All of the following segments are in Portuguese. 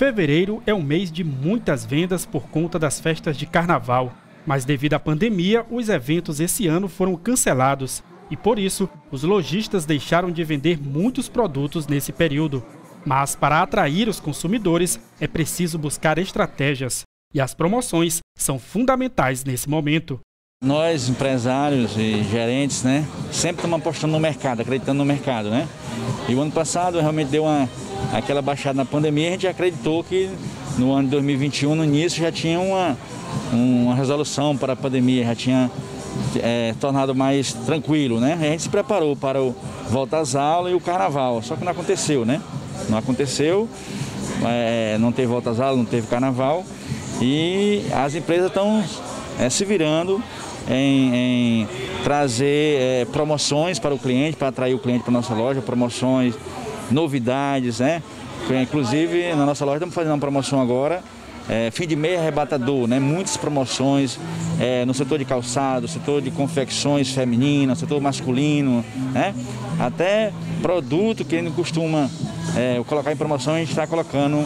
Fevereiro é um mês de muitas vendas por conta das festas de carnaval, mas devido à pandemia, os eventos esse ano foram cancelados e por isso os lojistas deixaram de vender muitos produtos nesse período. Mas para atrair os consumidores é preciso buscar estratégias e as promoções são fundamentais nesse momento. Nós, empresários e gerentes, né, sempre estamos apostando no mercado, acreditando no mercado, né? E o ano passado realmente deu uma aquela baixada na pandemia, a gente acreditou que no ano de 2021, no início, já tinha uma, uma resolução para a pandemia, já tinha é, tornado mais tranquilo, né? A gente se preparou para o volta às aulas e o carnaval, só que não aconteceu, né? Não aconteceu, é, não teve volta às aulas, não teve carnaval e as empresas estão é, se virando em, em trazer é, promoções para o cliente, para atrair o cliente para a nossa loja, promoções novidades, né? Inclusive, na nossa loja estamos fazendo uma promoção agora, é, fim de mês arrebatador, né? Muitas promoções é, no setor de calçado, setor de confecções femininas, setor masculino, né? Até produto que ele costuma é, colocar em promoção, a gente está colocando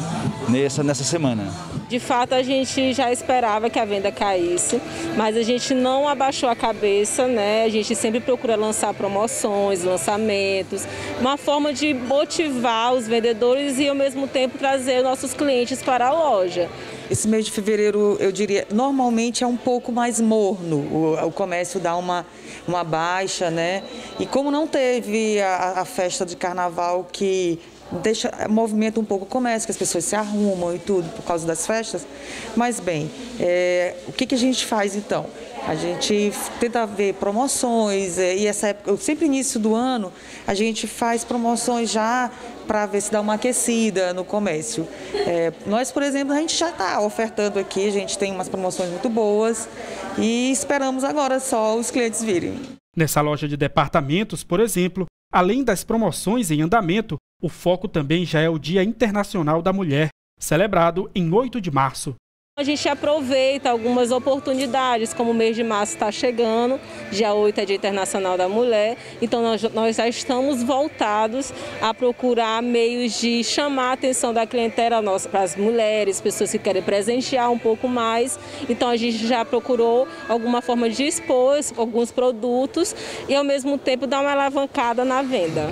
nessa, nessa semana. De fato, a gente já esperava que a venda caísse, mas a gente não abaixou a cabeça, né? A gente sempre procura lançar promoções, lançamentos, uma forma de motivar os vendedores e ao mesmo tempo trazer nossos clientes para a loja. Esse mês de fevereiro, eu diria, normalmente é um pouco mais morno, o, o comércio dá uma, uma baixa, né? E como não teve a, a festa de carnaval que deixa movimenta um pouco o comércio, que as pessoas se arrumam e tudo por causa das festas. Mas bem, é, o que, que a gente faz então? A gente tenta ver promoções é, e essa época, sempre início do ano, a gente faz promoções já para ver se dá uma aquecida no comércio. É, nós, por exemplo, a gente já está ofertando aqui, a gente tem umas promoções muito boas e esperamos agora só os clientes virem. Nessa loja de departamentos, por exemplo, além das promoções em andamento, o foco também já é o Dia Internacional da Mulher, celebrado em 8 de março. A gente aproveita algumas oportunidades, como o mês de março está chegando, dia 8 é Dia Internacional da Mulher, então nós, nós já estamos voltados a procurar meios de chamar a atenção da clientela nossa para as mulheres, pessoas que querem presentear um pouco mais. Então a gente já procurou alguma forma de expor alguns produtos e ao mesmo tempo dar uma alavancada na venda.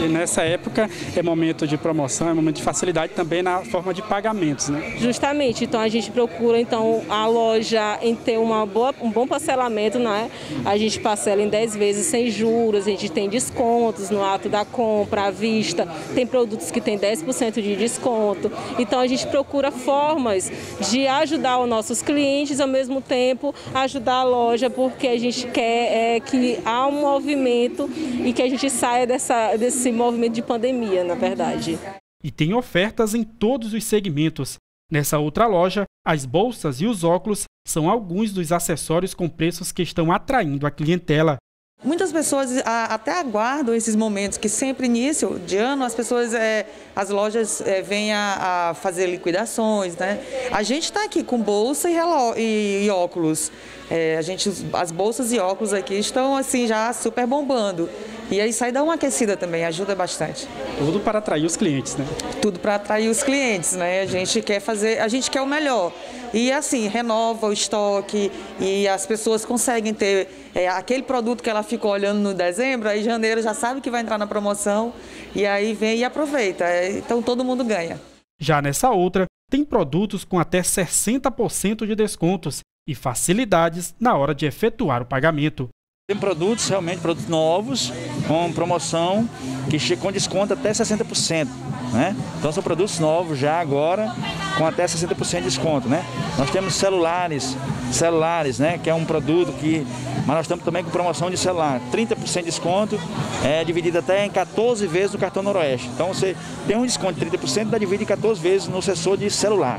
E nessa época é momento de promoção, é momento de facilidade também na forma de pagamentos, né? Justamente, então a gente procura então a loja em ter uma boa, um bom parcelamento, né? A gente parcela em 10 vezes sem juros, a gente tem descontos no ato da compra, à vista, tem produtos que tem 10% de desconto. Então a gente procura formas de ajudar os nossos clientes, ao mesmo tempo ajudar a loja, porque a gente quer é, que há um movimento e que a gente saia dessa, desse esse movimento de pandemia, na verdade. E tem ofertas em todos os segmentos. Nessa outra loja, as bolsas e os óculos são alguns dos acessórios com preços que estão atraindo a clientela. Muitas pessoas até aguardam esses momentos que sempre início de ano as pessoas, é, as lojas é, vêm a, a, fazer liquidações, né? A gente está aqui com bolsa e, e, e óculos. É, a gente, as bolsas e óculos aqui estão assim já super bombando. E aí sai dá uma aquecida também, ajuda bastante. Tudo para atrair os clientes, né? Tudo para atrair os clientes, né? A gente quer fazer, a gente quer o melhor. E assim, renova o estoque e as pessoas conseguem ter é, aquele produto que ela ficou olhando no dezembro, aí janeiro já sabe que vai entrar na promoção e aí vem e aproveita. É, então todo mundo ganha. Já nessa outra, tem produtos com até 60% de descontos e facilidades na hora de efetuar o pagamento. Tem produtos, realmente, produtos novos, com promoção, que com desconto até 60%. Né? Então são produtos novos já agora, com até 60% de desconto. Né? Nós temos celulares, celulares, né? que é um produto que. Mas nós estamos também com promoção de celular. 30% de desconto, é dividido até em 14 vezes no cartão Noroeste. Então você tem um desconto de 30%, dá dividido em 14 vezes no sensor de celular.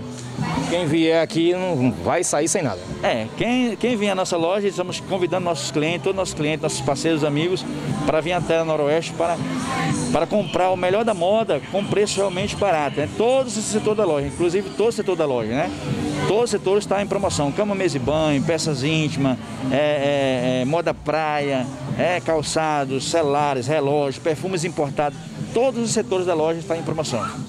Quem vier aqui não vai sair sem nada. É, quem, quem vier à nossa loja, estamos convidando nossos clientes, todos nossos clientes, nossos parceiros, amigos, para vir até a Noroeste para, para comprar o melhor da moda com preço realmente barato. Né? Todo esse setor da loja, inclusive todo o setor da loja, né? Todo o setor está em promoção. Cama, mesa e banho, peças íntimas, é, é, é, moda praia, é, calçados, celulares, relógios, perfumes importados. Todos os setores da loja estão em promoção.